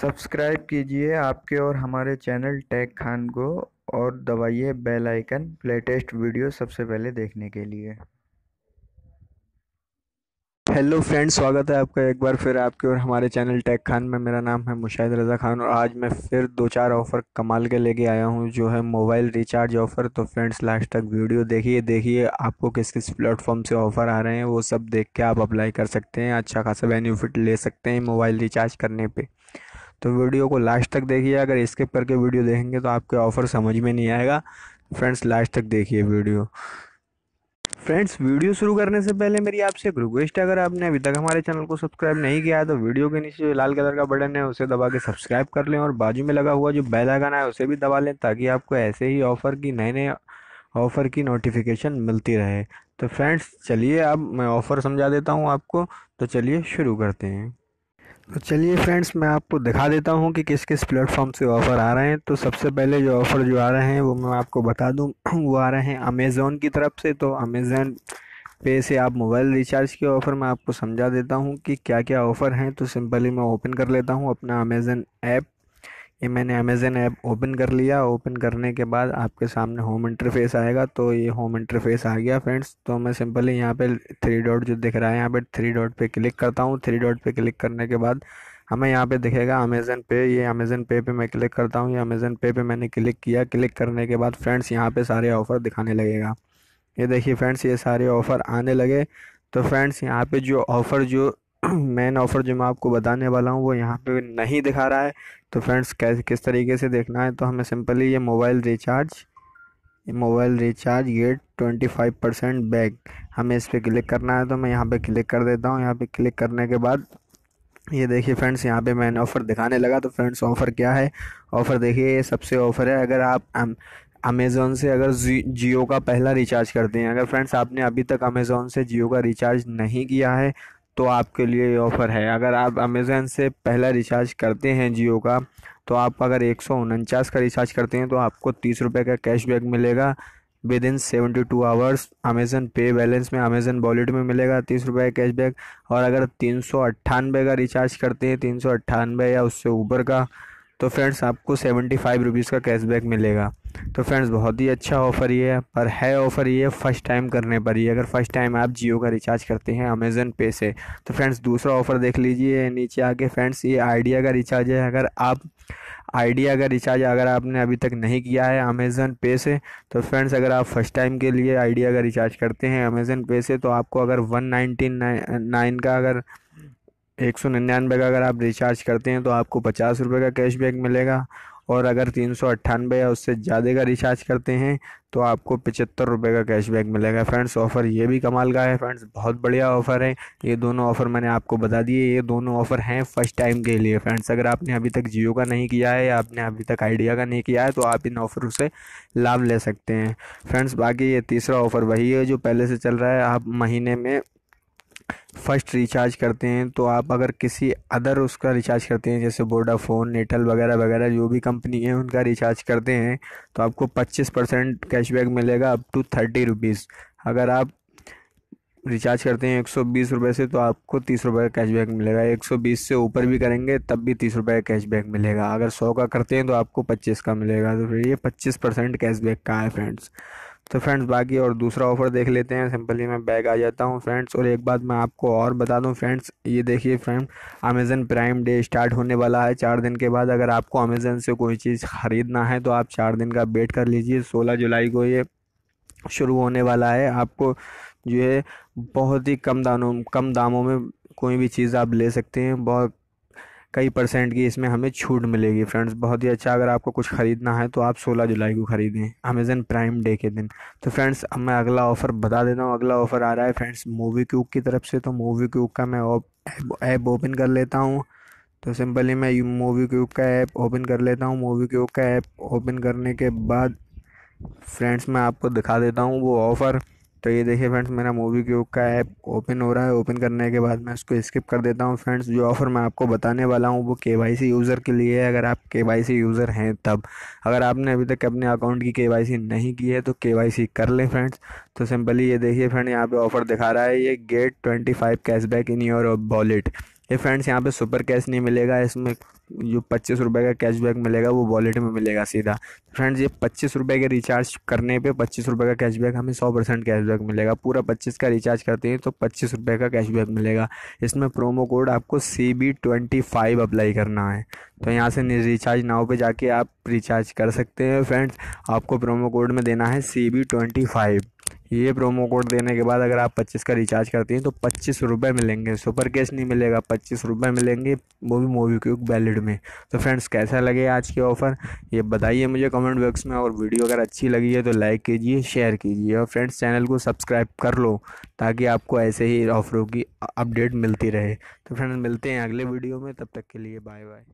Subscribe कीजिए आपके और हमारे चैनल टेक खान को और दबाइए बेल आइकन लेटेस्ट वीडियो सबसे पहले देखने के लिए। हेलो फ्रेंड्स, स्वागत है आपका एक बार फिर आपके और हमारे चैनल टेक खान में। मेरा नाम है मुशाहिद रज़ा खान और आज मैं फिर दो चार ऑफ़र कमाल के लेके आया हूँ, जो है मोबाइल रिचार्ज ऑफ़र। तो फ्रेंड्स, लास्ट तक वीडियो देखिए देखिए आपको किस किस प्लेटफॉर्म से ऑफ़र आ रहे हैं, वो सब देख के आप अप्लाई कर सकते हैं अच्छा खासा बेनिफिट ले सकते हैं मोबाइल रिचार्ज करने पर तो वीडियो को लास्ट तक देखिए। अगर स्किप करके वीडियो देखेंगे तो आपके ऑफ़र समझ में नहीं आएगा। फ्रेंड्स लास्ट तक देखिए वीडियो। फ्रेंड्स वीडियो शुरू करने से पहले मेरी आपसे एक रिक्वेस्ट है। अगर आपने अभी तक हमारे चैनल को सब्सक्राइब नहीं किया है तो वीडियो के नीचे जो लाल कलर का बटन है, उसे दबा के सब्सक्राइब कर लें और बाजू में लगा हुआ जो बेल आइकन है, उसे भी दबा लें ताकि आपको ऐसे ही ऑफ़र की नए नए ऑफ़र की नोटिफिकेशन मिलती रहे। तो फ्रेंड्स चलिए अब मैं ऑफ़र समझा देता हूँ आपको। तो चलिए शुरू करते हैं। तो चलिए फ्रेंड्स मैं आपको दिखा देता हूँ कि किस किस प्लेटफॉर्म से ऑफ़र आ रहे हैं। तो सबसे पहले जो ऑफ़र जो आ रहे हैं, वो मैं आपको बता दूँ। वो आ रहे हैं अमेज़ोन की तरफ़ से। तो अमेज़न पे से आप मोबाइल रिचार्ज के ऑफ़र मैं आपको समझा देता हूँ कि क्या क्या ऑफ़र हैं। तो सिंपली मैं ओपन कर लेता हूँ अपना अमेज़न ऐप ये मैंने अमेज़न ऐप ओपन कर लिया। ओपन करने के बाद आपके सामने होम इंटरफेस आएगा। तो ये होम इंटरफेस आ गया फ्रेंड्स तो मैं सिंपली यहाँ पे थ्री डॉट जो दिख रहा है, यहाँ पे थ्री डॉट पे क्लिक करता हूँ। थ्री डॉट पे क्लिक करने के बाद हमें यहाँ पे दिखेगा अमेज़न पे ये अमेज़न पे पे मैं क्लिक करता हूँ। ये अमेज़न पे पे मैंने क्लिक किया। क्लिक करने के बाद फ्रेंड्स यहाँ पे सारे ऑफ़र दिखाने लगेगा। ये देखिए फ्रेंड्स ये सारे ऑफ़र आने लगे। तो फ्रेंड्स यहाँ पे जो ऑफ़र जो मेन ऑफ़र जो मैं आपको बताने वाला हूँ, वो यहाँ पे नहीं दिखा रहा है। तो फ्रेंड्स कैसे किस तरीके से देखना है तो हमें सिंपली ये mobile recharge mobile recharge get twenty five percent back. हमें इस पर क्लिक करना है तो मैं यहाँ पे क्लिक कर देता हूँ। यहाँ पे क्लिक करने के बाद, ये देखिए फ्रेंड्स, यहाँ पे मैंने ऑफ़र दिखाने लगा। तो फ्रेंड्स, ऑफ़र क्या है? ऑफ़र देखिए, ये सबसे ऑफ़र है। अगर आप अमेज़ोन से अगर जियो का पहला रिचार्ज करते हैं। अगर फ्रेंड्स, आपने अभी तक अमेज़ोन से जियो का रिचार्ज नहीं किया है तो आपके लिए ये ऑफ़र है। अगर आप अमेज़न से पहला रिचार्ज करते हैं जियो का तो आप अगर एक सौ उनचास का रिचार्ज करते हैं तो आपको तीस रुपये का कैशबैक मिलेगा। Within seventy two hours Amazon pay balance में अमेज़न वॉलेट में मिलेगा तीस रुपये का कैशबैक और अगर तीन सौ अट्ठानबे का रिचार्ज करते हैं, तीन सौ अट्ठानबे या उससे ऊपर का तो फ्रेंड्स, आपको सेवेंटी फाइव रुपीज़ का कैशबैक मिलेगा। तो फ्रेंड्स, बहुत ही अच्छा ऑफ़र ये है पर है ऑफ़र ये फ़र्स्ट टाइम करने पर ही। अगर फ़र्स्ट टाइम आप जियो का रिचार्ज करते हैं अमेज़न पे से तो फ्रेंड्स, दूसरा ऑफ़र देख लीजिए, नीचे आके फ्रेंड्स, ये आइडिया का रिचार्ज है। अगर आप, आइडिया का रिचार्ज अगर आपने अभी तक नहीं किया है अमेज़न पे से तो फ्रेंड्स, अगर आप फ़र्स्ट टाइम के लिए आइडिया का रिचार्ज करते हैं अमेज़न पे से तो आपको अगर वन नाइनटी नाइन का अगर एक सौ निन्यानवे का अगर आप रिचार्ज करते हैं तो आपको पचास रुपये का कैशबैक मिलेगा। और अगर तीन सौ अट्ठानबे या उससे ज़्यादा का रिचार्ज करते हैं तो आपको पचहत्तर रुपये का कैशबैक मिलेगा। फ्रेंड्स ऑफ़र ये भी कमाल का है। फ्रेंड्स, बहुत बढ़िया ऑफ़र है। ये दोनों ऑफ़र मैंने आपको बता दिए। ये दोनों ऑफ़र हैं फ़र्स्ट टाइम के लिए। फ्रेंड्स, अगर आपने अभी तक जियो का नहीं किया है या आपने अभी तक आइडिया का नहीं किया है तो आप इन ऑफ़रों से लाभ ले सकते हैं। फ्रेंड्स, बाकी ये तीसरा ऑफ़र वही है जो पहले से चल रहा है। आप महीने में फ़र्स्ट रिचार्ज करते हैं तो आप अगर किसी अदर उसका रिचार्ज करते हैं, जैसे वोडाफोन एयरटेल वगैरह वगैरह, जो भी कंपनी है, उनका रिचार्ज करते हैं तो आपको पच्चीस परसेंट कैशबैक मिलेगा अप टू थर्टी रुपीज़ अगर आप रिचार्ज करते हैं एक सौ बीस रुपये से तो आपको तीस रुपये का कैशबैक मिलेगा। एक सौ बीस से ऊपर भी करेंगे, तब भी तीस रुपये का कैशबैक मिलेगा। अगर सौ का करते हैं तो आपको पच्चीस का मिलेगा। तो फिर ये पच्चीस परसेंट कैशबैक का है फ्रेंड्स तो फ्रेंड्स बाकी और दूसरा ऑफ़र देख लेते हैं। सिंपली मैं बैग आ जाता हूँ फ्रेंड्स और एक बात मैं आपको और बता दूँ फ्रेंड्स ये देखिए friend Amazon Prime Day start होने वाला है। चार दिन के बाद अगर आपको अमेज़न से कोई चीज़ ख़रीदना है तो आप चार दिन का वेट कर लीजिए। सोलह जुलाई को ये शुरू होने वाला है। आपको जो है बहुत ही कम दामों कम दामों में कोई भी चीज़ आप ले सकते हैं। बहुत कई परसेंट की इसमें हमें छूट मिलेगी फ्रेंड्स। बहुत ही अच्छा अगर आपको कुछ ख़रीदना है तो आप 16 जुलाई को ख़रीदें, अमेज़न प्राइम डे के दिन। तो फ्रेंड्स, अब मैं अगला ऑफ़र बता देता हूँ। अगला ऑफ़र आ रहा है फ्रेंड्स, मूवी क्यूक की तरफ़ से। तो मूवी क्यूक का मैं ऐप ओपन कर लेता हूँ। तो सिंपली मैं मूवी क्यूब का ऐप ओपन कर लेता हूँ। मूवी क्यूब का ऐप ओपन करने के बाद फ्रेंड्स, मैं आपको दिखा देता हूँ वो ऑफ़र। तो ये देखिए फ्रेंड्स मेरा मूवी क्यूब का ऐप ओपन हो रहा है। ओपन करने के बाद मैं उसको स्किप कर देता हूँ। फ्रेंड्स जो ऑफ़र मैं आपको बताने वाला हूँ, वो के वाई सी यूज़र के लिए है। अगर आप के वाई सी यूज़र हैं तब। अगर आपने अभी तक अपने अकाउंट की के वाई सी नहीं की है तो के वाई सी कर लें फ्रेंड्स तो सिंपली ये देखिए फ्रेंड यहाँ पे ऑफ़र दिखा रहा है। ये get twenty five cashback in your wallet ये फ्रेंड्स यहाँ पे सुपर कैश नहीं मिलेगा, इसमें जो पच्चीस रुपये का कैशबैक मिलेगा, वो वॉलेट में मिलेगा सीधा। फ्रेंड्स ये पच्चीस रुपये के रिचार्ज करने पे पच्चीस रुपये का कैशबैक हमें सौ परसेंट कैशबैक मिलेगा। पूरा पच्चीस का रिचार्ज करते हैं तो पच्चीस रुपये का कैशबैक मिलेगा। इसमें प्रोमो कोड आपको C B twenty five apply करना है। तो यहाँ से रिचार्ज नाव पर जाके आप रिचार्ज कर सकते हैं। फ्रेंड्स आपको प्रोमो कोड में देना है सी बी ट्वेंटी फाइव ये प्रोमो कोड देने के बाद अगर आप पच्चीस का रिचार्ज करते हैं तो पच्चीस रुपये मिलेंगे। सुपर कैश नहीं मिलेगा, पच्चीस रुपये मिलेंगे वो भी मूवी क्यूक वैलिड में। तो फ्रेंड्स कैसा लगे आज के ऑफ़र ये बताइए मुझे कमेंट बॉक्स में और वीडियो अगर अच्छी लगी है तो लाइक कीजिए शेयर कीजिए और फ्रेंड्स चैनल को सब्सक्राइब कर लो, ताकि आपको ऐसे ही ऑफ़रों की अपडेट मिलती रहे। तो फ्रेंड्स मिलते हैं अगले वीडियो में, तब तक के लिए बाय बाय